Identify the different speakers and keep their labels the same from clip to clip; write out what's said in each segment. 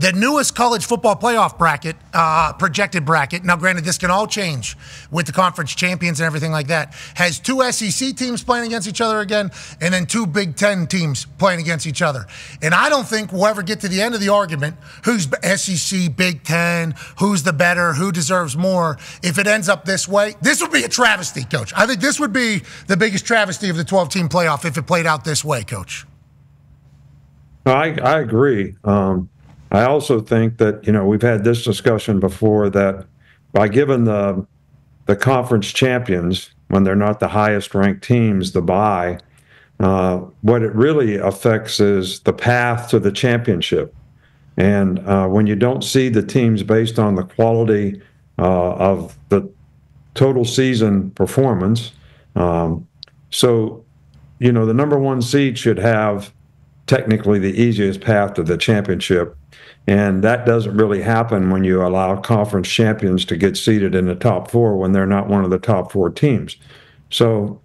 Speaker 1: The newest college football playoff bracket, uh, projected bracket, now granted, this can all change with the conference champions and everything like that, has two SEC teams playing against each other again, and then two Big Ten teams playing against each other. And I don't think we'll ever get to the end of the argument who's SEC, Big Ten, who's the better, who deserves more. If it ends up this way, this would be a travesty, coach. I think this would be the biggest travesty of the 12 team playoff if it played out this way, coach.
Speaker 2: I, I agree. Um, I also think that you know we've had this discussion before that by giving the the conference champions when they're not the highest ranked teams the bye, uh, what it really affects is the path to the championship. And uh, when you don't see the teams based on the quality uh, of the total season performance, um, so you know the number one seed should have technically the easiest path to the championship. And that doesn't really happen when you allow conference champions to get seated in the top four when they're not one of the top four teams. So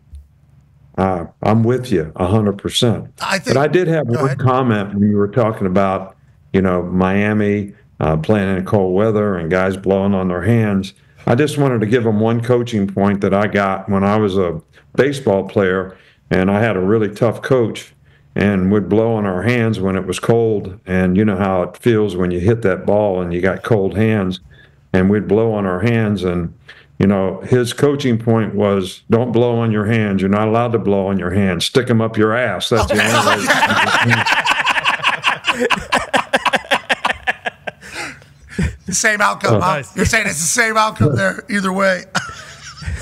Speaker 2: uh, I'm with you 100%. I think, but I did have one ahead. comment when you were talking about, you know, Miami uh, playing in cold weather and guys blowing on their hands. I just wanted to give them one coaching point that I got when I was a baseball player and I had a really tough coach and would blow on our hands when it was cold. And you know how it feels when you hit that ball and you got cold hands. And we'd blow on our hands. And, you know, his coaching point was don't blow on your hands. You're not allowed to blow on your hands. Stick them up your ass. That's the only way.
Speaker 1: the same outcome. Oh, huh? You're saying it's the same outcome there, either way.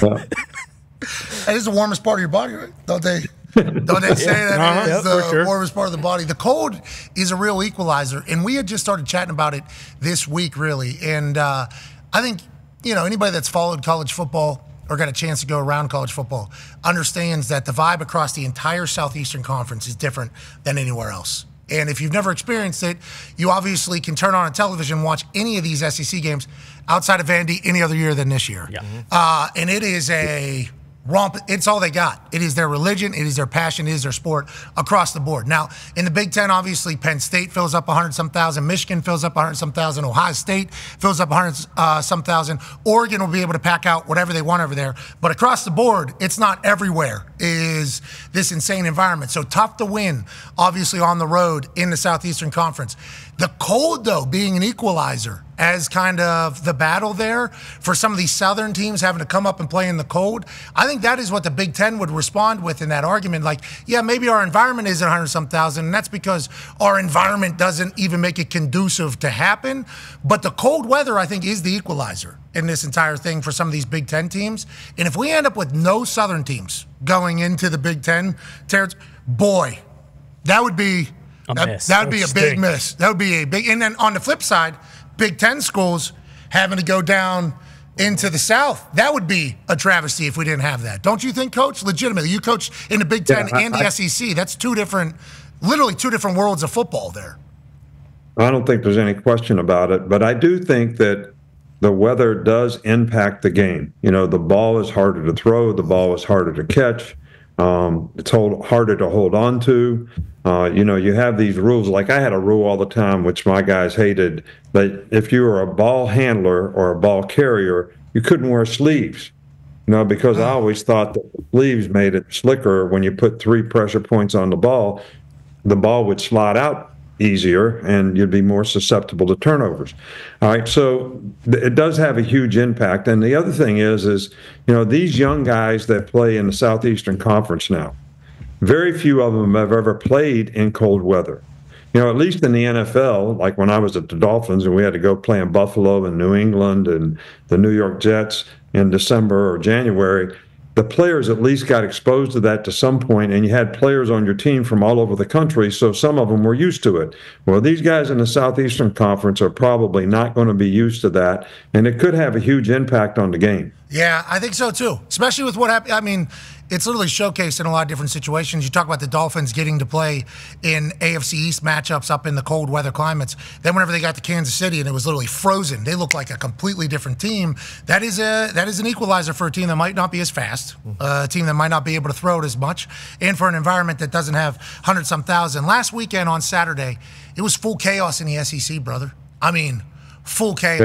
Speaker 1: Uh, that is the warmest part of your body, right? Don't they? Don't they say that uh-huh. is the sure. warmest part of the body? The cold is a real equalizer, and we had just started chatting about it this week, really. And uh, I think you know anybody that's followed college football or got a chance to go around college football understands that the vibe across the entire Southeastern Conference is different than anywhere else. And if you've never experienced it, you obviously can turn on a television and watch any of these SEC games outside of Vandy any other year than this year. Yeah. Uh, and it is a romp. It's all they got. It is their religion. It is their passion. It is their sport across the board. Now, in the Big Ten, obviously, Penn State fills up 100 some thousand. Michigan fills up 100 some thousand. Ohio State fills up 100 uh, some thousand. Oregon will be able to pack out whatever they want over there. But across the board, it's not everywhere. Is this insane environment? So tough to win, obviously, on the road in the Southeastern Conference. The cold, though, being an equalizer as kind of the battle there for some of these Southern teams having to come up and play in the cold. I think that is what the Big Ten would respond with in that argument. Like, yeah, maybe our environment isn't 100 some thousand, and that's because our environment doesn't even make it conducive to happen. But the cold weather, I think, is the equalizer in this entire thing for some of these Big Ten teams. And if we end up with no Southern teams going into the Big Ten territory, boy, that would be that, that, would be a big miss. That would be a big. And then on the flip side, Big Ten schools having to go down into the South. That would be a travesty if we didn't have that. Don't you think, Coach? Legitimately, you coach in the Big Ten yeah, I, and the I, SEC. That's two different, literally two different worlds of football there.
Speaker 2: I don't think there's any question about it, but I do think that the weather does impact the game. You know, the ball is harder to throw, the ball is harder to catch. Um, it's hold, harder to hold on to. Uh, you know, you have these rules. Like I had a rule all the time, which my guys hated, that if you were a ball handler or a ball carrier, you couldn't wear sleeves. You know, because I always thought that the sleeves made it slicker when you put three pressure points on the ball, the ball would slide out easier and you'd be more susceptible to turnovers. All right, so it does have a huge impact. And the other thing is, is you know these young guys that play in the Southeastern Conference now, very few of them have ever played in cold weather. You know, at least in the NFL, like when I was at the Dolphins and we had to go play in Buffalo and New England and the New York Jets in December or January, the players at least got exposed to that to some point, and you had players on your team from all over the country, so some of them were used to it. Well, these guys in the Southeastern Conference are probably not going to be used to that, and it could have a huge impact on the game.
Speaker 1: Yeah, I think so too, especially with what happened. I mean, it's literally showcased in a lot of different situations. You talk about the Dolphins getting to play in AFC East matchups up in the cold weather climates. Then whenever they got to Kansas City and it was literally frozen, they looked like a completely different team. That is a that is an equalizer for a team that might not be as fast, uh, a team that might not be able to throw it as much, and for an environment that doesn't have hundred some thousand. Last weekend on Saturday, it was full chaos in the SEC, brother. I mean, full chaos.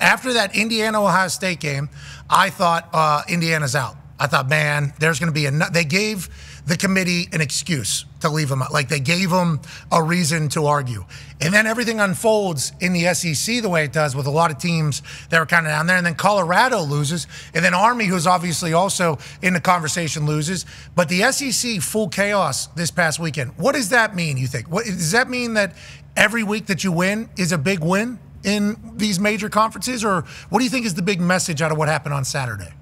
Speaker 1: After that Indiana Ohio State game, I thought uh, Indiana's out. I thought, man, there's going to be a. They gave the committee an excuse to leave them out. Like they gave them a reason to argue. And then everything unfolds in the SEC the way it does with a lot of teams that are kind of down there. And then Colorado loses. And then Army, who's obviously also in the conversation, loses. But the SEC, full chaos this past weekend. What does that mean, you think? What, does that mean that every week that you win is a big win in these major conferences? Or what do you think is the big message out of what happened on Saturday?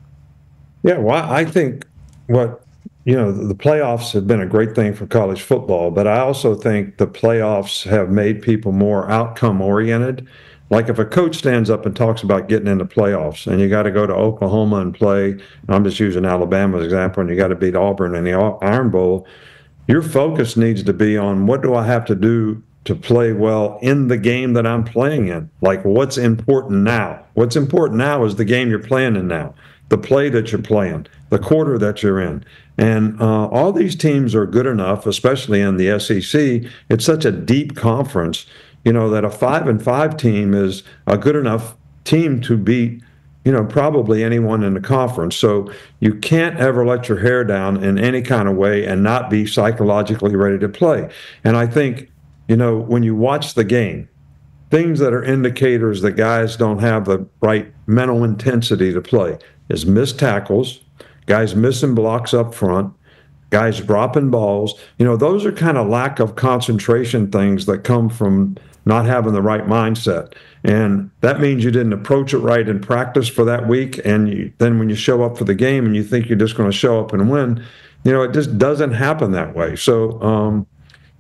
Speaker 2: Yeah, well, I think what you know the playoffs have been a great thing for college football, but I also think the playoffs have made people more outcome oriented. Like if a coach stands up and talks about getting into playoffs, and you got to go to Oklahoma and play, and I'm just using Alabama as example, and you got to beat Auburn in the Iron Bowl, your focus needs to be on what do I have to do to play well in the game that I'm playing in. Like what's important now? What's important now is the game you're playing in now the play that you're playing, the quarter that you're in. And uh, all these teams are good enough, especially in the SEC. It's such a deep conference, you know, that a five and five team is a good enough team to beat, you know, probably anyone in the conference. So you can't ever let your hair down in any kind of way and not be psychologically ready to play. And I think, you know, when you watch the game, things that are indicators that guys don't have the right mental intensity to play is missed tackles, guys missing blocks up front, guys dropping balls. You know, those are kind of lack of concentration things that come from not having the right mindset. And that means you didn't approach it right in practice for that week. And you, then when you show up for the game and you think you're just going to show up and win, you know, it just doesn't happen that way. So, um,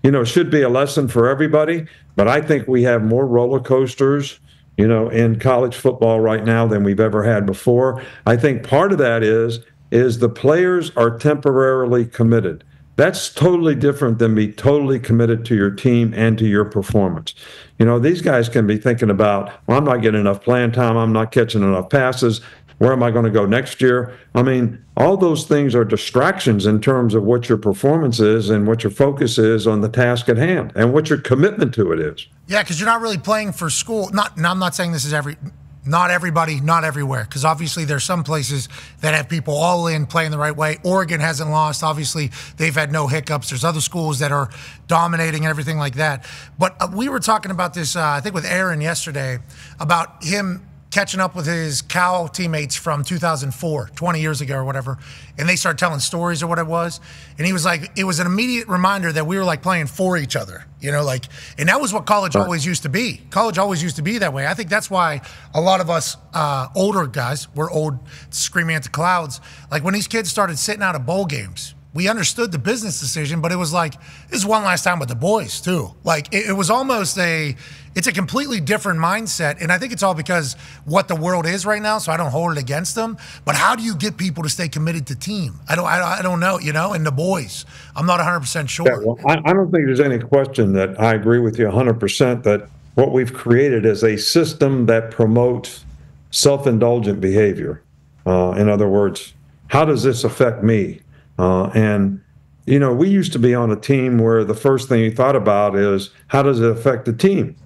Speaker 2: you know, should be a lesson for everybody. But I think we have more roller coasters you know, in college football right now than we've ever had before. I think part of that is is the players are temporarily committed. That's totally different than be totally committed to your team and to your performance. You know, these guys can be thinking about, well, I'm not getting enough playing time, I'm not catching enough passes. Where am I going to go next year? I mean, all those things are distractions in terms of what your performance is and what your focus is on the task at hand and what your commitment to it is.
Speaker 1: Yeah, because you're not really playing for school. Not, I'm not saying this is every, not everybody, not everywhere, because obviously there's some places that have people all in playing the right way. Oregon hasn't lost. Obviously, they've had no hiccups. There's other schools that are dominating and everything like that. But uh, we were talking about this, uh, I think, with Aaron yesterday about him catching up with his Cal teammates from 2004, 20 years ago or whatever, and they started telling stories or what it was. And he was like, it was an immediate reminder that we were like playing for each other, you know, like, and that was what college always used to be. College always used to be that way. I think that's why a lot of us uh, older guys, we're old, screaming at the clouds. Like when these kids started sitting out of bowl games, we understood the business decision, but it was like this is one last time with the boys too. Like it, it, was almost a, it's a completely different mindset, and I think it's all because what the world is right now. So I don't hold it against them. But how do you get people to stay committed to team? I don't, I, I don't know. You know, and the boys, I'm not 100 percent sure.
Speaker 2: Yeah, well, I, I don't think there's any question that I agree with you 100 percent that what we've created is a system that promotes self-indulgent behavior. Uh, in other words, how does this affect me? Uh, and you know, we used to be on a team where the first thing you thought about is how does it affect the team?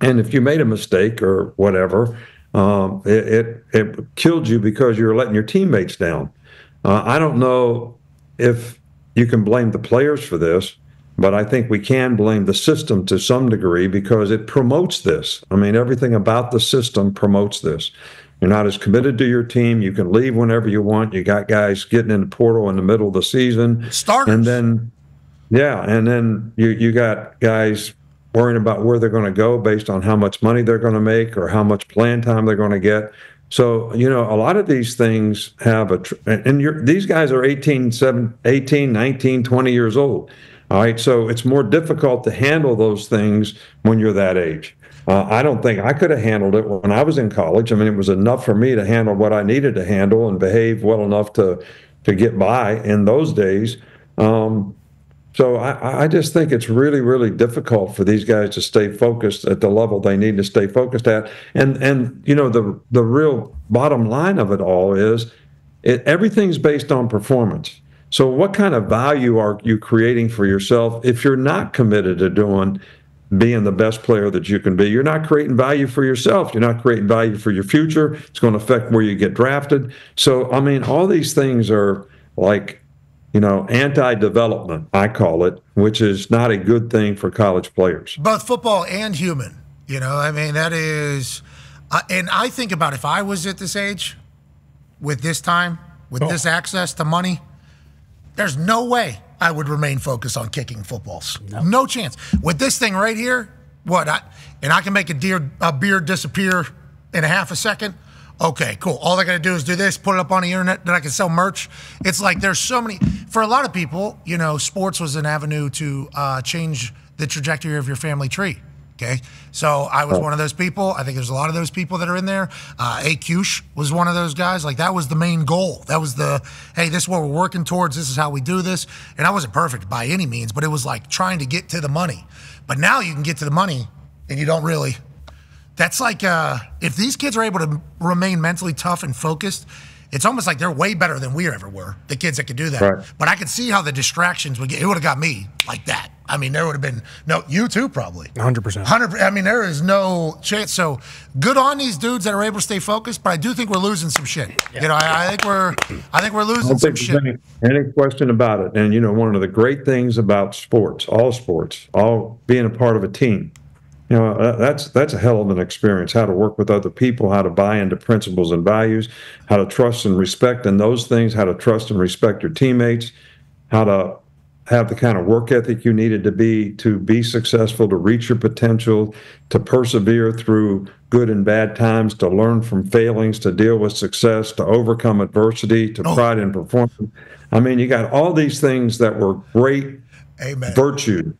Speaker 2: And if you made a mistake or whatever, um, it, it, it killed you because you were letting your teammates down. Uh, I don't know if you can blame the players for this, but I think we can blame the system to some degree because it promotes this. I mean, everything about the system promotes this. You're not as committed to your team. You can leave whenever you want. You got guys getting in the portal in the middle of the season.
Speaker 1: Starters.
Speaker 2: And then, yeah, and then you, you got guys worrying about where they're going to go based on how much money they're going to make or how much playing time they're going to get. So, you know, a lot of these things have a, and you're, these guys are 18, 7, 18, 19, 20 years old. All right. So it's more difficult to handle those things when you're that age. Uh, I don't think I could have handled it when I was in college. I mean, it was enough for me to handle what I needed to handle and behave well enough to to get by in those days. Um, so I, I, just think it's really, really difficult for these guys to stay focused at the level they need to stay focused at. And and you know the the real bottom line of it all is, it, everything's based on performance. So what kind of value are you creating for yourself if you're not committed to doing being the best player that you can be? You're not creating value for yourself. You're not creating value for your future. It's going to affect where you get drafted. So I mean, all these things are like you know, anti development, I call it, which is not a good thing for college players.
Speaker 1: Both football and human. You know, I mean, that is, uh, and I think about if I was at this age, with this time, with oh. this access to money, there's no way I would remain focused on kicking footballs. No, no chance. With this thing right here, what? I, and I can make a, deer, a beard disappear in a half a second. Okay, cool. All I got to do is do this, put it up on the internet, then I can sell merch. It's like there's so many. For a lot of people, you know, sports was an avenue to uh, change the trajectory of your family tree. Okay, so I was one of those people. I think there's a lot of those people that are in there. Uh, A. Cush was one of those guys. Like that was the main goal. That was the hey, this is what we're working towards. This is how we do this. And I wasn't perfect by any means, but it was like trying to get to the money. But now you can get to the money, and you don't really that's like uh, if these kids are able to remain mentally tough and focused, it's almost like they're way better than we ever were. The kids that could do that. Right. But I could see how the distractions would get. It would have got me like that. I mean, there would have been no you too probably.
Speaker 3: Hundred percent.
Speaker 1: Hundred. I mean, there is no chance. So good on these dudes that are able to stay focused. But I do think we're losing some shit. Yeah. You know, I, I, think we're I think we're losing some shit.
Speaker 2: Any, any question about it? And you know, one of the great things about sports, all sports, all being a part of a team you know uh, that's that's a hell of an experience how to work with other people how to buy into principles and values how to trust and respect in those things how to trust and respect your teammates how to have the kind of work ethic you needed to be to be successful to reach your potential to persevere through good and bad times to learn from failings to deal with success to overcome adversity to oh. pride in performance i mean you got all these things that were great
Speaker 1: Amen.
Speaker 2: virtues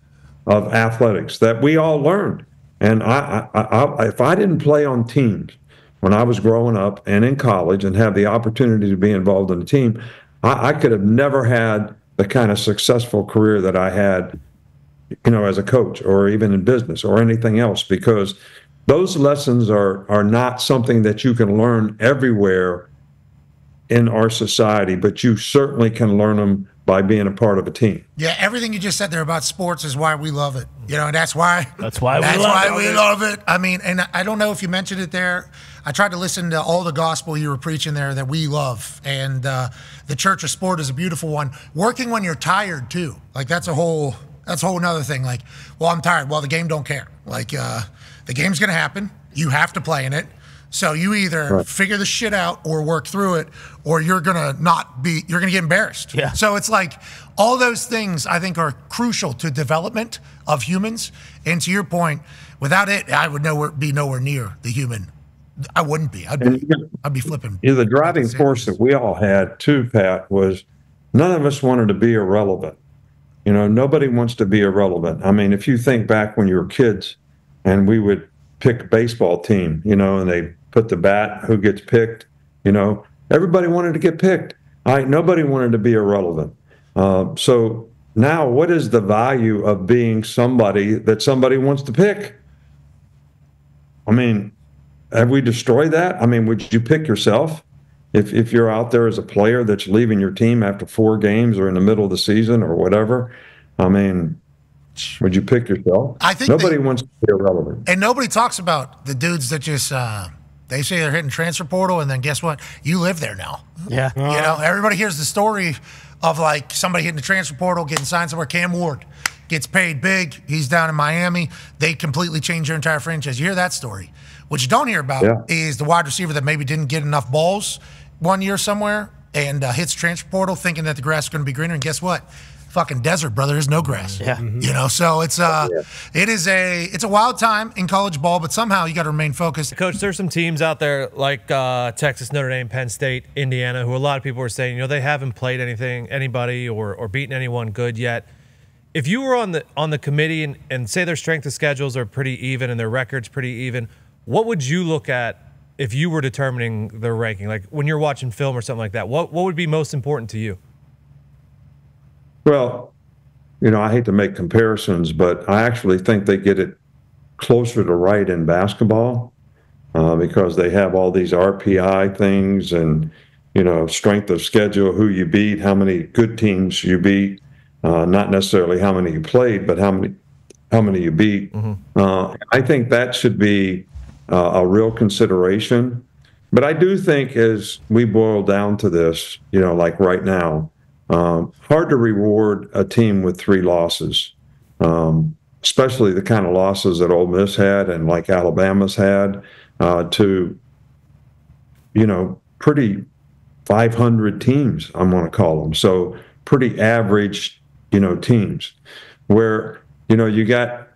Speaker 2: of athletics that we all learned and I, I, I, if I didn't play on teams when I was growing up and in college and have the opportunity to be involved in a team, I, I could have never had the kind of successful career that I had, you know, as a coach or even in business or anything else, because those lessons are are not something that you can learn everywhere in our society, but you certainly can learn them by being a part of a team.
Speaker 1: Yeah, everything you just said there about sports is why we love it. You know, and that's why
Speaker 3: that's why
Speaker 1: that's
Speaker 3: we
Speaker 1: why
Speaker 3: love
Speaker 1: we love it. I mean, and I don't know if you mentioned it there. I tried to listen to all the gospel you were preaching there that we love, and uh, the church of sport is a beautiful one. Working when you're tired too, like that's a whole that's a whole another thing. Like, well, I'm tired. Well, the game don't care. Like, uh, the game's gonna happen. You have to play in it. So you either right. figure the shit out or work through it, or you're gonna not be. You're gonna get embarrassed.
Speaker 3: Yeah.
Speaker 1: So it's like all those things I think are crucial to development of humans. And to your point, without it, I would nowhere be nowhere near the human. I wouldn't be. I'd be. I'd be flipping.
Speaker 2: You know, the driving force that we all had too, Pat, was none of us wanted to be irrelevant. You know, nobody wants to be irrelevant. I mean, if you think back when you were kids, and we would pick a baseball team, you know, and they put the bat, who gets picked, you know, everybody wanted to get picked. I nobody wanted to be irrelevant. Uh, so now, what is the value of being somebody that somebody wants to pick? I mean, have we destroyed that? I mean, would you pick yourself if if you're out there as a player that's leaving your team after four games or in the middle of the season or whatever? I mean, would you pick yourself?
Speaker 1: I think
Speaker 2: nobody they, wants to be irrelevant,
Speaker 1: and nobody talks about the dudes that just. Uh, they say they're hitting transfer portal, and then guess what? You live there now.
Speaker 3: Yeah.
Speaker 1: You know, everybody hears the story of like somebody hitting the transfer portal, getting signed somewhere. Cam Ward gets paid big. He's down in Miami. They completely change their entire franchise. You hear that story. What you don't hear about yeah. is the wide receiver that maybe didn't get enough balls one year somewhere and uh, hits transfer portal thinking that the grass is going to be greener. And guess what? Fucking desert, brother. There's no grass.
Speaker 3: Yeah. Mm-hmm.
Speaker 1: You know, so it's uh yeah. it is a it's a wild time in college ball, but somehow you got to remain focused.
Speaker 4: Coach, there's some teams out there like uh, Texas, Notre Dame, Penn State, Indiana, who a lot of people are saying, you know, they haven't played anything, anybody, or or beaten anyone good yet. If you were on the on the committee and, and say their strength of schedules are pretty even and their records pretty even, what would you look at if you were determining their ranking? Like when you're watching film or something like that, what what would be most important to you?
Speaker 2: Well, you know, I hate to make comparisons, but I actually think they get it closer to right in basketball uh, because they have all these RPI things and you know strength of schedule, who you beat, how many good teams you beat, uh, not necessarily how many you played, but how many how many you beat. Mm-hmm. Uh, I think that should be uh, a real consideration. But I do think as we boil down to this, you know, like right now, um, hard to reward a team with three losses, um, especially the kind of losses that Ole Miss had and like Alabama's had uh, to, you know, pretty 500 teams, I'm going to call them. So pretty average, you know, teams where, you know, you got,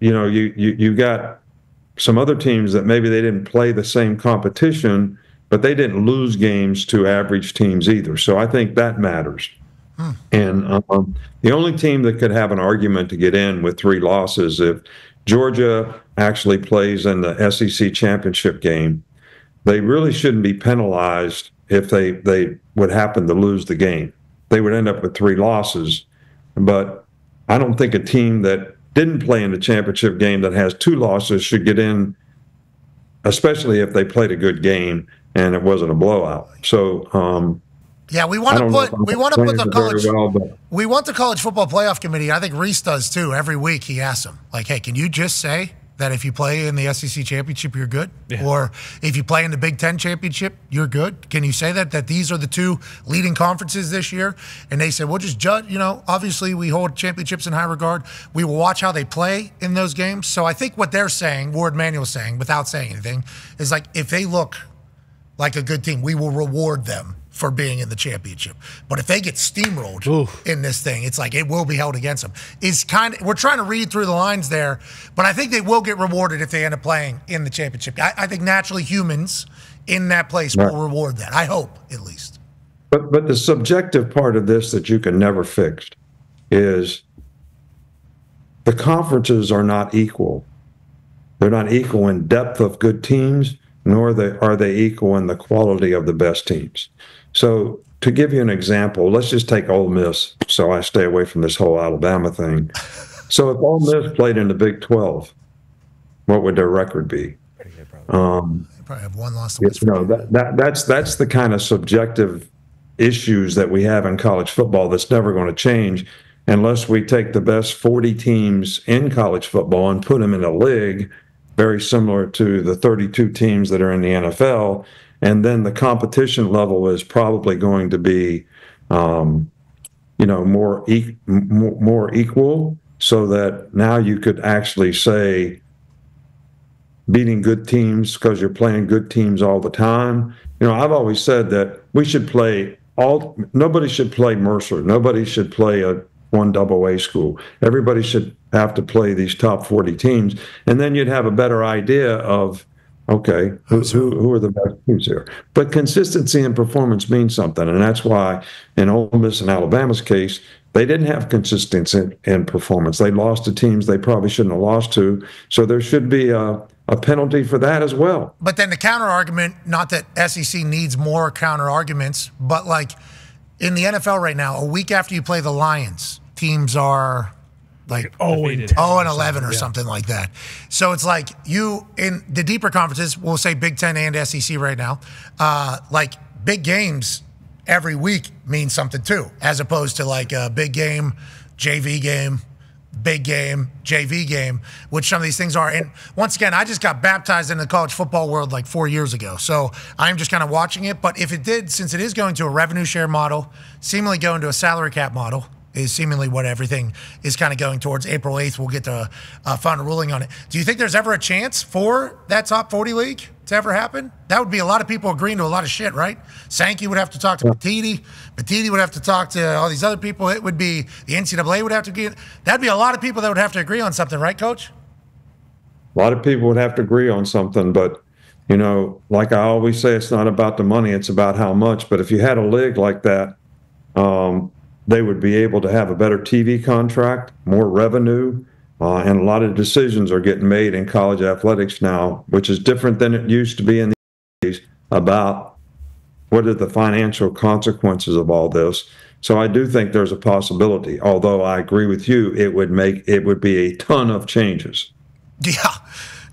Speaker 2: you know, you, you, you got some other teams that maybe they didn't play the same competition, but they didn't lose games to average teams either. So I think that matters. Hmm. And um, the only team that could have an argument to get in with three losses if Georgia actually plays in the SEC championship game, they really shouldn't be penalized if they they would happen to lose the game. They would end up with three losses. But I don't think a team that didn't play in the championship game that has two losses should get in, especially if they played a good game and it wasn't a blowout. So, um,
Speaker 1: yeah, we want to put we want to put the college well, we want the college football playoff committee. I think Rece does too. Every week he asks them like, "Hey, can you just say that if you play in the SEC championship, you're good, yeah. or if you play in the Big Ten championship, you're good. Can you say that that these are the two leading conferences this year? And they said, we'll just judge. You know, obviously we hold championships in high regard. We will watch how they play in those games. So I think what they're saying, Warde Manuel saying, without saying anything, is like if they look like a good team, we will reward them for being in the championship. But if they get steamrolled Oof. in this thing, it's like it will be held against them. Is kind of we're trying to read through the lines there, but I think they will get rewarded if they end up playing in the championship. I, I think naturally humans in that place right. will reward that. I hope at least.
Speaker 2: But but the subjective part of this that you can never fix is the conferences are not equal. They're not equal in depth of good teams, nor are they equal in the quality of the best teams. So to give you an example, let's just take Ole Miss. So I stay away from this whole Alabama thing. So if Ole Miss played in the Big 12, what would their record be?
Speaker 1: Um, they probably have one loss.
Speaker 2: You know, that, that, that's that's the kind of subjective issues that we have in college football that's never going to change unless we take the best 40 teams in college football and put them in a league very similar to the 32 teams that are in the NFL and then the competition level is probably going to be, um, you know, more, e- more equal, so that now you could actually say beating good teams because you're playing good teams all the time. You know, I've always said that we should play all. Nobody should play Mercer. Nobody should play a one double A school. Everybody should have to play these top 40 teams. And then you'd have a better idea of Okay, who, who, who are the best teams here? But consistency and performance means something, and that's why in Ole Miss and Alabama's case, they didn't have consistency in, performance. They lost to teams they probably shouldn't have lost to, so there should be a, a penalty for that as well.
Speaker 1: But then the counter argument, not that SEC needs more counter arguments, but like in the NFL right now, a week after you play the Lions, teams are like oh and, oh and 11 or yeah. something like that. So it's like you in the deeper conferences, we'll say Big Ten and SEC right now, uh, like big games every week means something too, as opposed to like a big game, JV game, big game, JV game, which some of these things are. And once again, I just got baptized in the college football world like four years ago. So I'm just kind of watching it. But if it did, since it is going to a revenue share model, seemingly going to a salary cap model, is seemingly what everything is kind of going towards. April 8th, we'll get the uh, final ruling on it. Do you think there's ever a chance for that top 40 league to ever happen? That would be a lot of people agreeing to a lot of shit, right? Sankey would have to talk to Petitti. Petitti would have to talk to all these other people. It would be the NCAA would have to get. That'd be a lot of people that would have to agree on something, right, Coach?
Speaker 2: A lot of people would have to agree on something, but you know, like I always say, it's not about the money; it's about how much. But if you had a league like that, um, they would be able to have a better TV contract, more revenue, uh, and a lot of decisions are getting made in college athletics now, which is different than it used to be in the 80s about what are the financial consequences of all this. So I do think there's a possibility. Although I agree with you, it would make it would be a ton of changes.
Speaker 1: Yeah.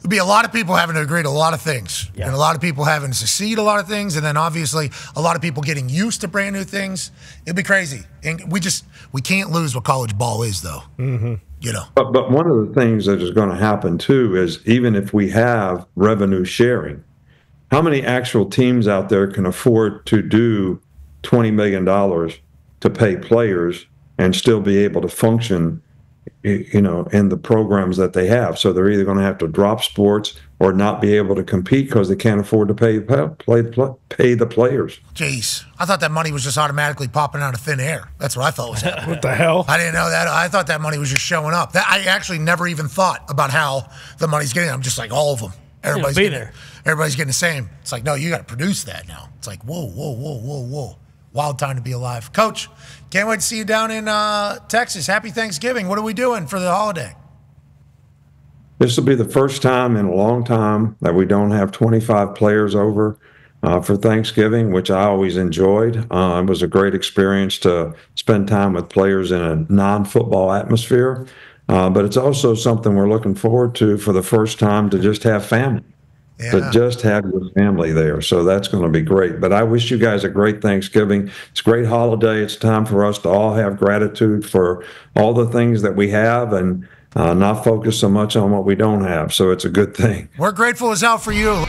Speaker 1: There'd be a lot of people having to agree to a lot of things, yeah. and a lot of people having to succeed a lot of things, and then obviously a lot of people getting used to brand new things. It'd be crazy, and we just we can't lose what college ball is, though. Mm-hmm. You know.
Speaker 2: But but one of the things that is going to happen too is even if we have revenue sharing, how many actual teams out there can afford to do twenty million dollars to pay players and still be able to function you know, in the programs that they have. So they're either going to have to drop sports or not be able to compete because they can't afford to pay play, pay the players.
Speaker 1: Jeez, I thought that money was just automatically popping out of thin air. That's what I thought was happening.
Speaker 3: what the hell?
Speaker 1: I didn't know that. I thought that money was just showing up. That I actually never even thought about how the money's getting. I'm just like all of them. Everybody's getting, there. Everybody's getting the same. It's like no, you got to produce that now. It's like whoa, whoa, whoa, whoa, whoa. Wild time to be alive. Coach, can't wait to see you down in uh, Texas. Happy Thanksgiving. What are we doing for the holiday?
Speaker 2: This will be the first time in a long time that we don't have 25 players over uh, for Thanksgiving, which I always enjoyed. Uh, it was a great experience to spend time with players in a non football atmosphere. Uh, but it's also something we're looking forward to for the first time to just have family yeah. to just have your family there. So that's going to be great. But I wish you guys a great Thanksgiving. It's a great holiday. It's time for us to all have gratitude for all the things that we have and uh, not focus so much on what we don't have. So it's a good thing.
Speaker 1: We're grateful as hell for you.